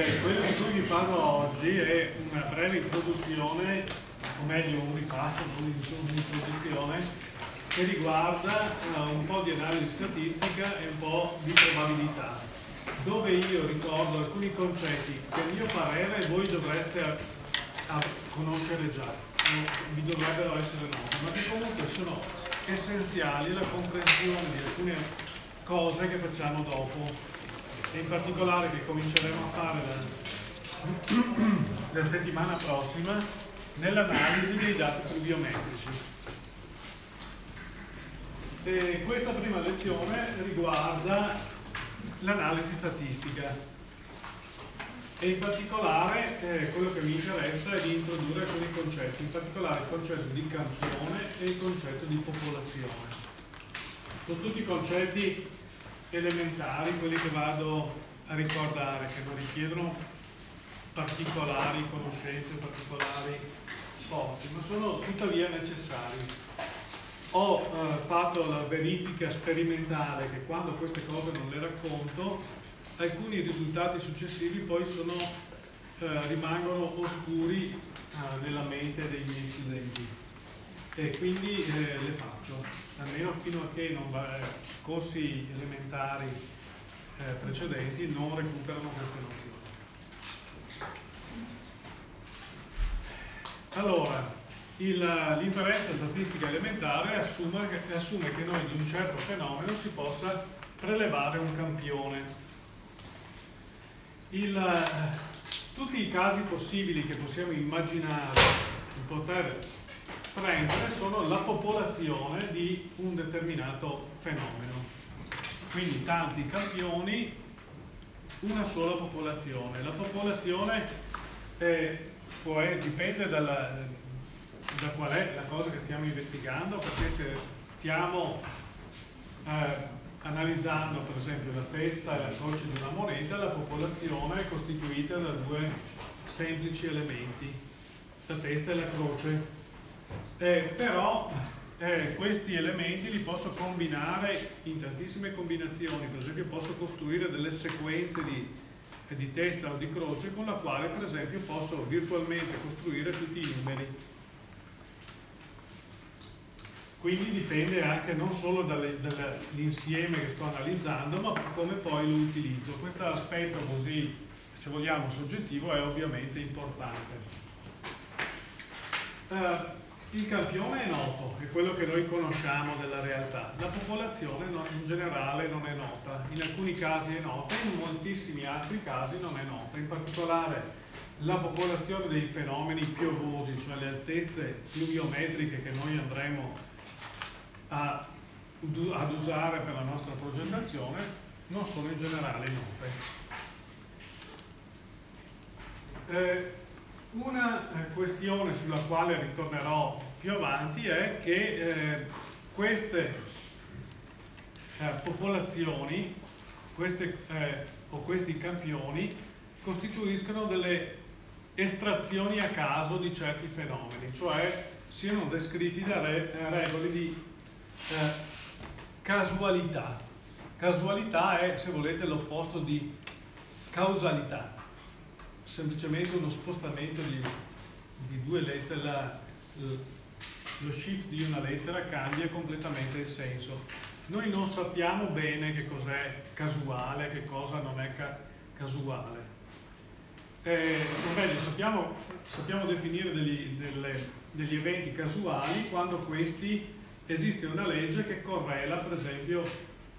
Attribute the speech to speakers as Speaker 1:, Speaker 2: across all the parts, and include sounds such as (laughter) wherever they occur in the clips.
Speaker 1: Quello di cui vi parlo oggi è una breve introduzione, o meglio un ripasso, un'introduzione che riguarda uh, un po' di analisi statistica e un po' di probabilità, dove io ricordo alcuni concetti che a mio parere voi dovreste conoscere già, vi dovrebbero essere noti, ma che comunque sono essenziali alla comprensione di alcune cose che facciamo dopo e in particolare che cominceremo a fare la, (clears throat) la settimana prossima nell'analisi dei dati pluviometrici. E questa prima lezione riguarda l'analisi statistica e in particolare eh, quello che mi interessa è di introdurre alcuni concetti, in particolare il concetto di campione e il concetto di popolazione. Sono tutti concetti elementari, quelli che vado a ricordare, che non richiedono particolari conoscenze, particolari sforzi, ma sono tuttavia necessari. Ho eh, fatto la verifica sperimentale che quando queste cose non le racconto, alcuni risultati successivi poi sono, eh, rimangono oscuri eh, nella mente dei miei studenti e quindi eh, le faccio, almeno fino a che non va, eh, corsi elementari eh, precedenti non recuperano queste nozioni. Allora, l'inferenza statistica elementare assume, assume che noi di un certo fenomeno si possa prelevare un campione. Il, eh, tutti i casi possibili che possiamo immaginare di poter prendere sono la popolazione di un determinato fenomeno. Quindi tanti campioni, una sola popolazione. La popolazione eh, può, eh, dipende dalla, da qual è la cosa che stiamo investigando, perché se stiamo eh, analizzando per esempio la testa e la croce di una moneta, la popolazione è costituita da due semplici elementi, la testa e la croce eh, però eh, questi elementi li posso combinare in tantissime combinazioni, per esempio posso costruire delle sequenze di, di testa o di croce con la quale per esempio posso virtualmente costruire tutti i numeri. Quindi dipende anche non solo dall'insieme che sto analizzando, ma come poi lo utilizzo. Questo aspetto così, se vogliamo, soggettivo è ovviamente importante. Uh, il campione è noto, è quello che noi conosciamo della realtà. La popolazione in generale non è nota, in alcuni casi è nota, in moltissimi altri casi non è nota. In particolare la popolazione dei fenomeni piovosi, cioè le altezze pluviometriche che noi andremo a, ad usare per la nostra progettazione, non sono in generale note. Eh, una eh, questione sulla quale ritornerò più avanti è che eh, queste eh, popolazioni queste, eh, o questi campioni costituiscono delle estrazioni a caso di certi fenomeni, cioè siano descritti da re, regole di eh, casualità. Casualità è, se volete, l'opposto di causalità semplicemente uno spostamento di, di due lettere, la, lo shift di una lettera cambia completamente il senso. Noi non sappiamo bene che cos'è casuale, che cosa non è ca casuale. Eh, meglio, sappiamo, sappiamo definire degli, delle, degli eventi casuali quando questi esiste una legge che correla, per esempio,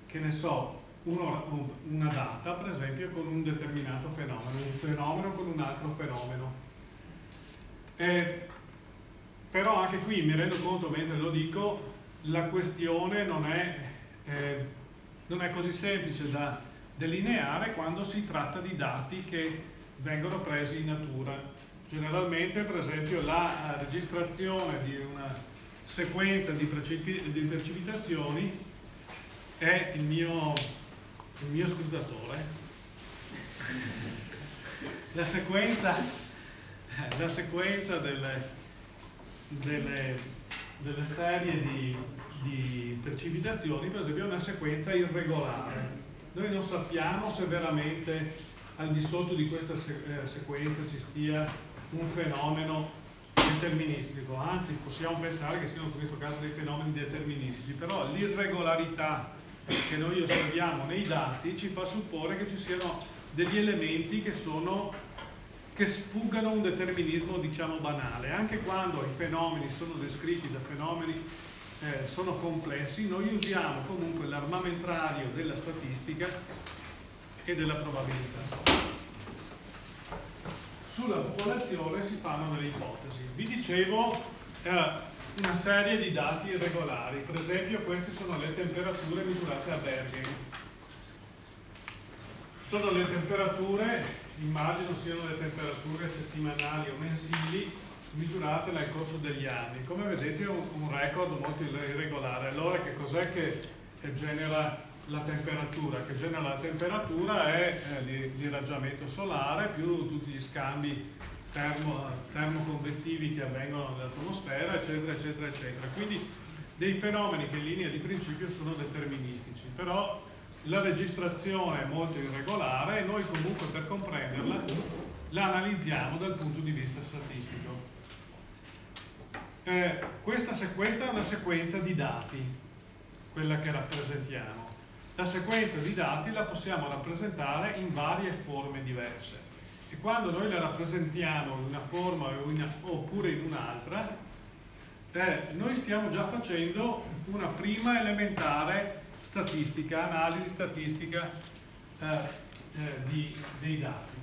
Speaker 1: che ne so, una data, per esempio, con un determinato fenomeno, un fenomeno con un altro fenomeno. Eh, però anche qui mi rendo conto, mentre lo dico, la questione non è, eh, non è così semplice da delineare quando si tratta di dati che vengono presi in natura. Generalmente, per esempio, la registrazione di una sequenza di, di precipitazioni è il mio il mio scrutatore, la sequenza, la sequenza delle, delle, delle serie di, di precipitazioni, per esempio, è una sequenza irregolare. Noi non sappiamo se veramente al di sotto di questa eh, sequenza ci stia un fenomeno deterministico, anzi possiamo pensare che siano in questo caso dei fenomeni deterministici, però l'irregolarità che noi osserviamo nei dati ci fa supporre che ci siano degli elementi che, sono, che sfuggano un determinismo diciamo banale, anche quando i fenomeni sono descritti da fenomeni eh, sono complessi, noi usiamo comunque l'armamentario della statistica e della probabilità. Sulla popolazione si fanno delle ipotesi. Vi dicevo eh, una serie di dati irregolari, per esempio queste sono le temperature misurate a Bergen. Sono le temperature, immagino siano le temperature settimanali o mensili, misurate nel corso degli anni. Come vedete è un, record molto irregolare. Allora che cos'è che genera la temperatura? Che genera la temperatura è eh, l'irraggiamento solare più tutti gli scambi termo, termoconvettivi che avvengono nell'atmosfera, eccetera, eccetera, eccetera. Quindi dei fenomeni che in linea di principio sono deterministici, però la registrazione è molto irregolare e noi comunque per comprenderla la analizziamo dal punto di vista statistico. Eh, questa, questa, è una sequenza di dati, quella che rappresentiamo. La sequenza di dati la possiamo rappresentare in varie forme diverse e quando noi la rappresentiamo in una forma oppure in un'altra, eh, noi stiamo già facendo una prima elementare statistica, analisi statistica eh, eh, di, dei dati.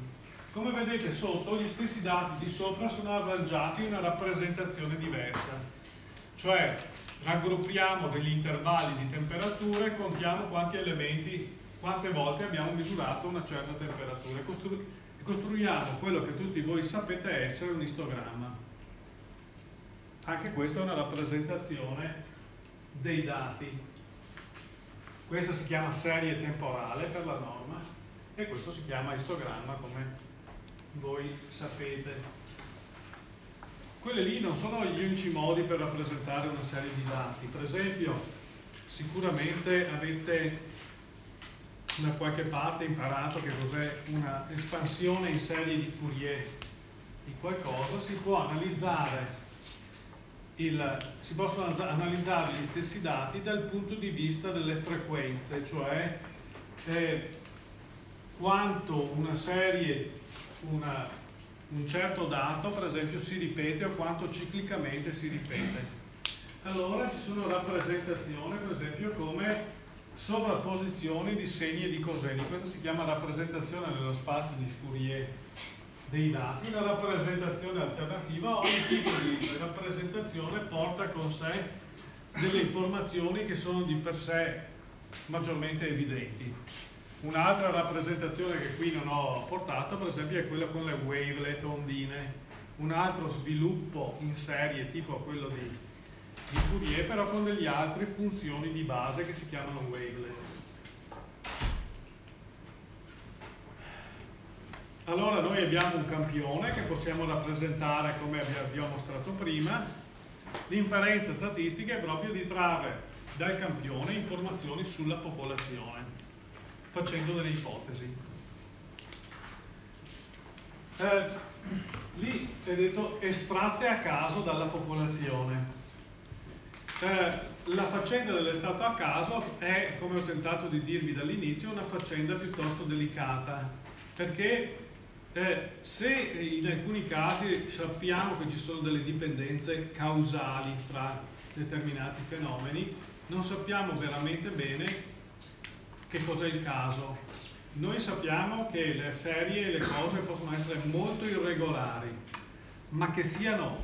Speaker 1: Come vedete sotto, gli stessi dati di sopra sono arrangiati in una rappresentazione diversa, cioè raggruppiamo degli intervalli di temperatura e contiamo quanti elementi, quante volte abbiamo misurato una certa temperatura costruiamo quello che tutti voi sapete essere un istogramma. Anche questa è una rappresentazione dei dati. Questa si chiama serie temporale per la norma e questo si chiama istogramma come voi sapete. Quelli lì non sono gli unici modi per rappresentare una serie di dati. Per esempio, sicuramente avete da qualche parte imparato che cos'è una espansione in serie di Fourier di qualcosa, si il, si possono analizzare gli stessi dati dal punto di vista delle frequenze, cioè eh, quanto una serie una, un certo dato, per esempio, si ripete o quanto ciclicamente si ripete. Allora ci sono rappresentazioni, per esempio, come sovrapposizioni di segni e di coseni. Questa si chiama rappresentazione nello spazio di Fourier dei dati. Una rappresentazione alternativa, ogni tipo di rappresentazione porta con sé delle informazioni che sono di per sé maggiormente evidenti. Un'altra rappresentazione che qui non ho portato, per esempio, è quella con le wavelet ondine. Un altro sviluppo in serie, tipo quello di, di Fourier, però con delle altre funzioni di base che si chiamano wavelet. Allora noi abbiamo un campione che possiamo rappresentare come ho mostrato prima. L'inferenza statistica è proprio di trarre dal campione informazioni sulla popolazione facendo delle ipotesi. Eh, lì è detto estratte a caso dalla popolazione. Eh, la faccenda dell'estratto a caso è, come ho tentato di dirvi dall'inizio, una faccenda piuttosto delicata, perché eh, se in alcuni casi sappiamo che ci sono delle dipendenze causali fra determinati fenomeni, non sappiamo veramente bene che cos'è il caso? Noi sappiamo che le serie e le cose possono essere molto irregolari, ma che siano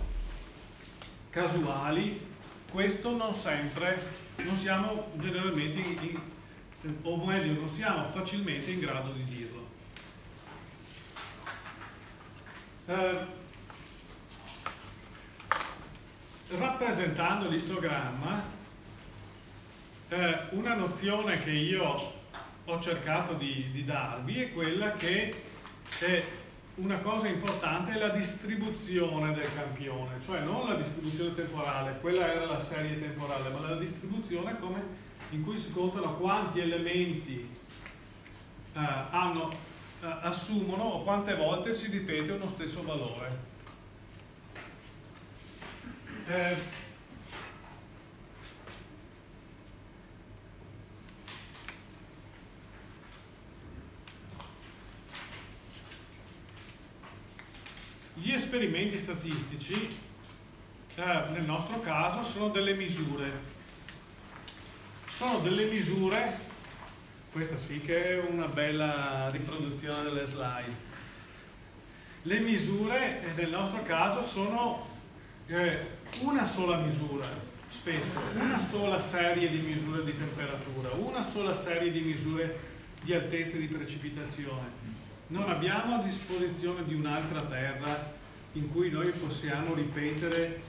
Speaker 1: casuali, questo non sempre, non siamo generalmente, in, o meglio, non siamo facilmente in grado di dirlo. Eh, rappresentando l'istogramma, eh, una nozione che io ho cercato di, di darvi è quella che è una cosa importante è la distribuzione del campione, cioè non la distribuzione temporale, quella era la serie temporale, ma la distribuzione in cui si contano quanti elementi eh, hanno assumono o quante volte si ripete uno stesso valore. Eh, gli esperimenti statistici eh, nel nostro caso sono delle misure sono delle misure, questa sì che è una bella riproduzione delle slide, le misure eh, nel nostro caso sono eh, una sola misura, spesso, una sola serie di misure di temperatura, una sola serie di misure di altezza di precipitazione. Non abbiamo a disposizione di un'altra terra in cui noi possiamo ripetere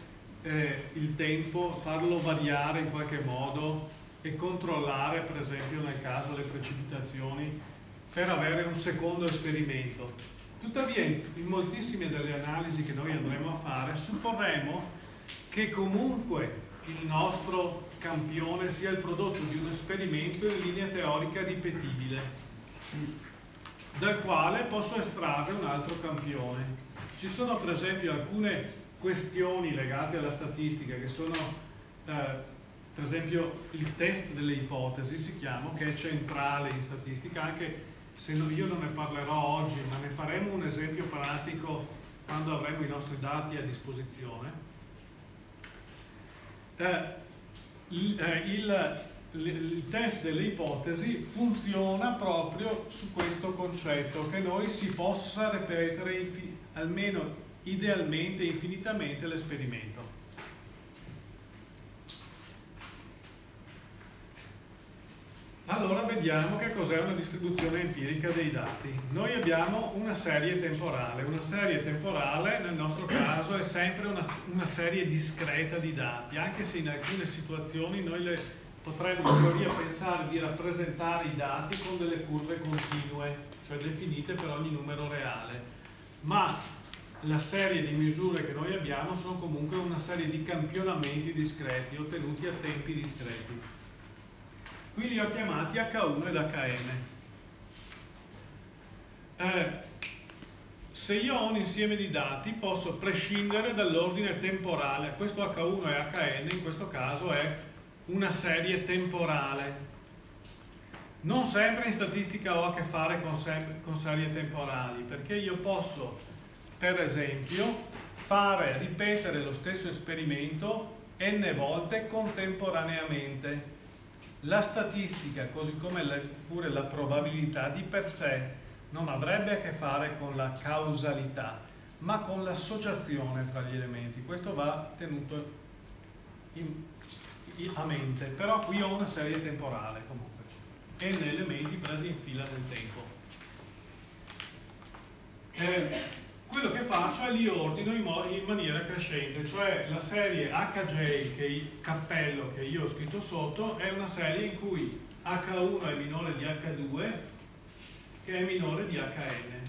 Speaker 1: eh, il tempo, farlo variare in qualche modo e controllare per esempio nel caso le precipitazioni per avere un secondo esperimento. Tuttavia in moltissime delle analisi che noi andremo a fare supporremo che comunque il nostro campione sia il prodotto di un esperimento in linea teorica ripetibile dal quale posso estrarre un altro campione. Ci sono per esempio alcune questioni legate alla statistica che sono eh, per esempio il test delle ipotesi si chiama, che è centrale in statistica, anche se io non ne parlerò oggi, ma ne faremo un esempio pratico quando avremo i nostri dati a disposizione. Eh, il, eh, il, il test delle ipotesi funziona proprio su questo concetto, che noi si possa ripetere almeno idealmente, infinitamente l'esperimento. Allora vediamo che cos'è una distribuzione empirica dei dati. Noi abbiamo una serie temporale, una serie temporale nel nostro caso è sempre una, una serie discreta di dati, anche se in alcune situazioni noi le, potremmo in teoria pensare di rappresentare i dati con delle curve continue, cioè definite per ogni numero reale. Ma la serie di misure che noi abbiamo sono comunque una serie di campionamenti discreti ottenuti a tempi discreti. Qui li ho chiamati H1 ed HN. Eh, se io ho un insieme di dati posso prescindere dall'ordine temporale. Questo H1 e HN in questo caso è una serie temporale. Non sempre in statistica ho a che fare con, con serie temporali, perché io posso, per esempio, fare ripetere lo stesso esperimento n volte contemporaneamente la statistica, così come le, pure la probabilità di per sé, non avrebbe a che fare con la causalità, ma con l'associazione fra gli elementi. Questo va tenuto in, a mente, però qui ho una serie temporale comunque, n elementi presi in fila nel tempo. Eh, quello che faccio è li ordino in, maniera crescente, cioè la serie HJ, che il cappello che io ho scritto sotto, è una serie in cui H1 è minore di H2 che è minore di HN.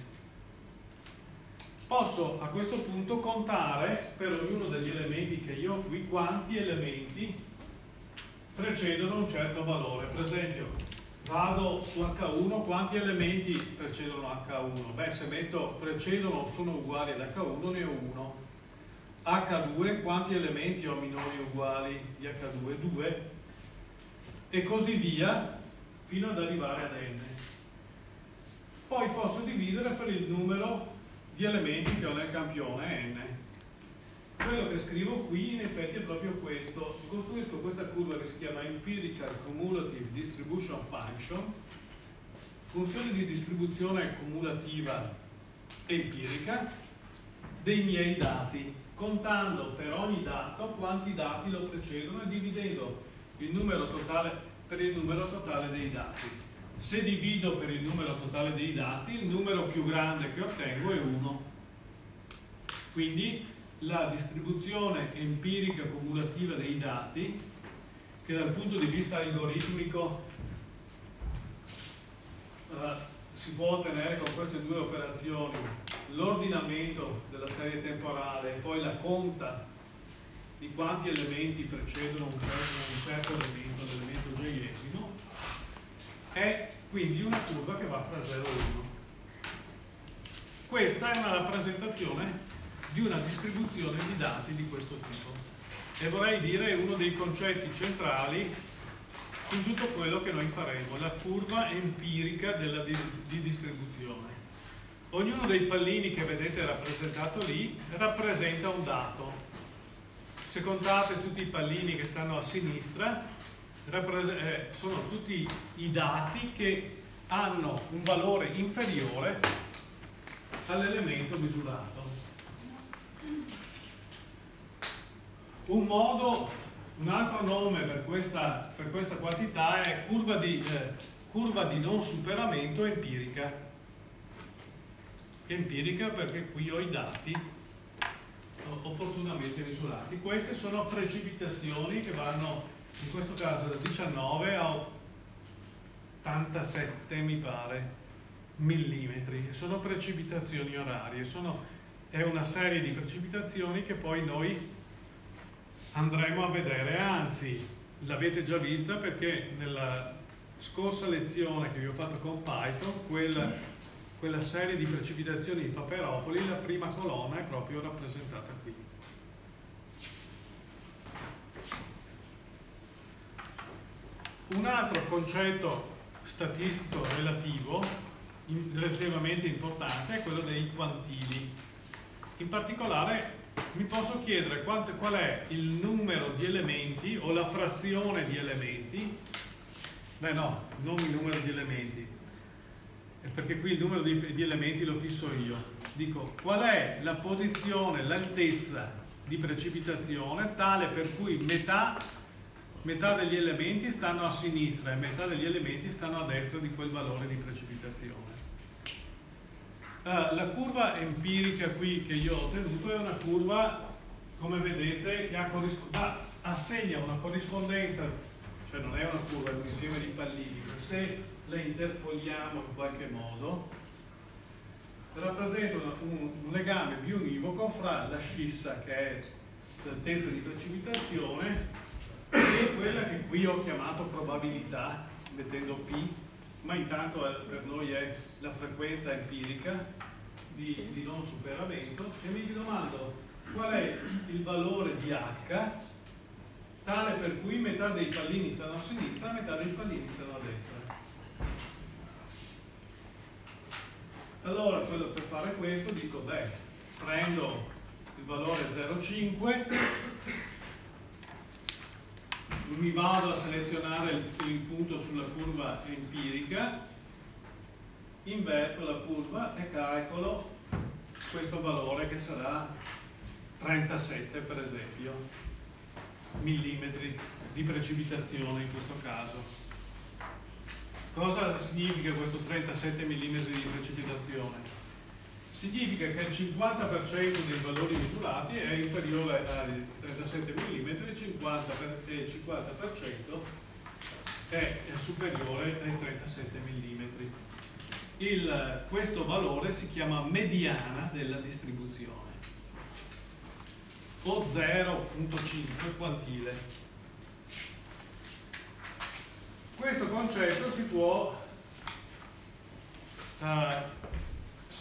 Speaker 1: Posso a questo punto contare per ognuno degli elementi che io ho qui quanti elementi precedono un certo valore. Per esempio, vado su H1, quanti elementi precedono H1? Beh, se metto precedono o sono uguali ad H1 ne ho uno. H2, quanti elementi ho minori o uguali di H2? 2. E così via fino ad arrivare ad n. Poi posso dividere per il numero di elementi che ho nel campione n quello che scrivo qui in effetti è proprio questo. Costruisco questa curva che si chiama empirical cumulative distribution function. Funzione di distribuzione cumulativa empirica dei miei dati contando per ogni dato quanti dati lo precedono e dividendo il numero totale per il numero totale dei dati. Se divido per il numero totale dei dati il numero più grande che ottengo è 1 quindi la distribuzione empirica cumulativa dei dati che dal punto di vista algoritmico uh, si può ottenere con queste due operazioni l'ordinamento della serie temporale e poi la conta di quanti elementi precedono un certo, un certo elemento, l'elemento j-esimo, è quindi una curva che va fra 0 e 1. questa è una rappresentazione di una distribuzione di dati di questo tipo e vorrei dire uno dei concetti centrali in tutto quello che noi faremo, la curva empirica della di, di distribuzione. Ognuno dei pallini che vedete rappresentato lì rappresenta un dato. Se contate tutti i pallini che stanno a sinistra, eh, sono tutti i dati che hanno un valore inferiore all'elemento misurato. Un modo, un altro nome per questa, per questa quantità è curva di, eh, curva di non superamento empirica. Empirica perché qui ho i dati opportunamente misurati. Queste sono precipitazioni che vanno in questo caso da 19 a 87 mi pare millimetri. Sono precipitazioni orarie, sono, è una serie di precipitazioni che poi noi andremo a vedere, anzi l'avete già vista perché nella scorsa lezione che vi ho fatto con Python, quella, quella serie di precipitazioni in Paperopoli, la prima colonna è proprio rappresentata qui. Un altro concetto statistico relativo, relativamente importante, è quello dei quantili. In particolare mi posso chiedere quanto, qual è il numero di elementi o la frazione di elementi, beh no, non il numero di elementi, perché qui il numero di, di elementi lo fisso io. Dico qual è la posizione, l'altezza di precipitazione tale per cui metà, metà degli elementi stanno a sinistra e metà degli elementi stanno a destra di quel valore di precipitazione. Uh, la curva empirica qui che io ho ottenuto è una curva, come vedete, che da, assegna una corrispondenza, cioè non è una curva, è un insieme di pallini, se le interpoliamo in qualche modo, rappresenta un, un legame bionivoco fra la scissa, che è l'altezza di precipitazione, e quella che qui ho chiamato probabilità, mettendo P, ma intanto per noi è la frequenza empirica di, di non superamento e mi domando qual è il valore di H tale per cui metà dei pallini stanno a sinistra e metà dei pallini stanno a destra. Allora, per fare questo dico, beh, prendo il valore 0,5 mi vado a selezionare il, il punto sulla curva empirica, inverto la curva e calcolo questo valore che sarà 37 per esempio millimetri di precipitazione in questo caso. Cosa significa questo 37 mm di precipitazione? Significa che il 50% dei valori misurati è inferiore ai 37 mm e il 50%, è superiore ai 37 mm. Il, questo valore si chiama mediana della distribuzione o 0.5 quantile. Questo concetto si può uh,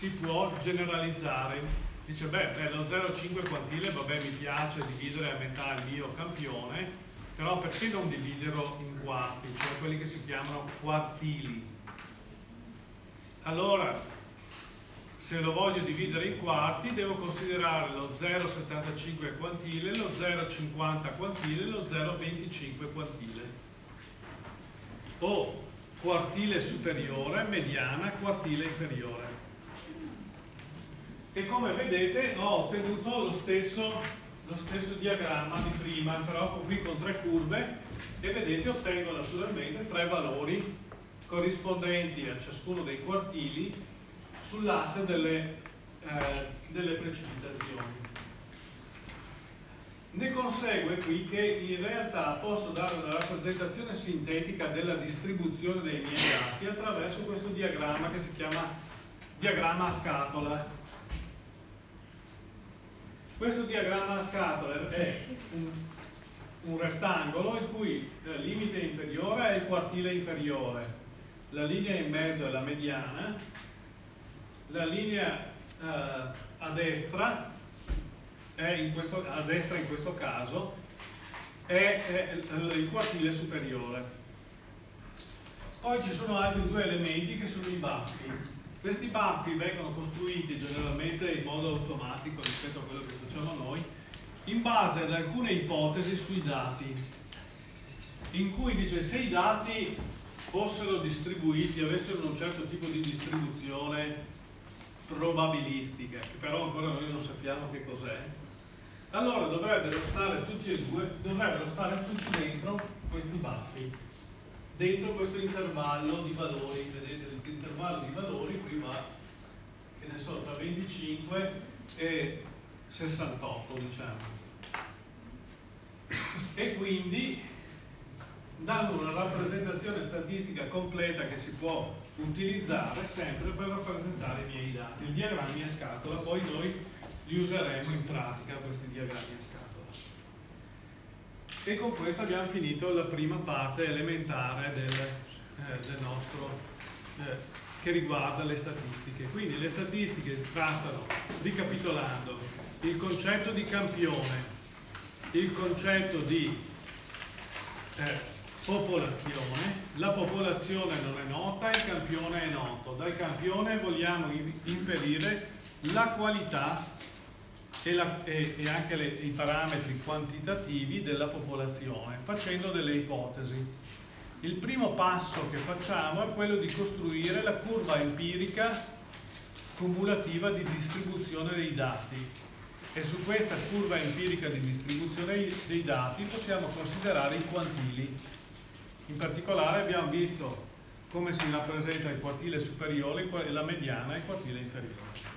Speaker 1: si può generalizzare. Dice, beh, beh lo 0,5 quantile, vabbè, mi piace dividere a metà il mio campione, però perché non dividerlo in quarti, cioè quelli che si chiamano quartili? Allora, se lo voglio dividere in quarti, devo considerare lo 0,75 quantile, lo 0,50 quantile lo 0,25 quantile. O quartile superiore, mediana, quartile inferiore e come vedete ho ottenuto lo stesso, lo stesso diagramma di prima, però qui con tre curve e vedete ottengo naturalmente tre valori corrispondenti a ciascuno dei quartili sull'asse delle, eh, delle precipitazioni. Ne consegue qui che in realtà posso dare una rappresentazione sintetica della distribuzione dei miei dati attraverso questo diagramma che si chiama diagramma a scatola questo diagramma a scatole è un, un rettangolo il cui eh, limite inferiore è il quartile inferiore, la linea in mezzo è la mediana, la linea eh, a destra, questo, a destra in questo caso, è, è il quartile superiore. Poi ci sono altri due elementi che sono i baffi. Questi baffi vengono costruiti generalmente in modo automatico rispetto a quello che facciamo noi, in base ad alcune ipotesi sui dati, in cui dice se i dati fossero distribuiti, avessero un certo tipo di distribuzione probabilistica, che però ancora noi non sappiamo che cos'è, allora dovrebbero stare tutti e due, dovrebbero stare tutti dentro questi baffi, dentro questo intervallo di valori, vedete l'intervallo di valori qui va, che ne so, tra 25 e 68 diciamo. E quindi danno una rappresentazione statistica completa che si può utilizzare sempre per rappresentare i miei dati. Il diagrammi a scatola, poi noi li useremo in pratica questi diagrammi a scatola. E con questo abbiamo finito la prima parte elementare del, eh, del nostro, eh, che riguarda le statistiche. Quindi le statistiche trattano, ricapitolando, il concetto di campione, il concetto di eh, popolazione, la popolazione non è nota, il campione è noto. Dal campione vogliamo inferire la qualità e, la, e, e anche le, i parametri quantitativi della popolazione, facendo delle ipotesi. Il primo passo che facciamo è quello di costruire la curva empirica cumulativa di distribuzione dei dati e su questa curva empirica di distribuzione dei dati possiamo considerare i quantili in particolare abbiamo visto come si rappresenta il quartile superiore la mediana e il quartile inferiore.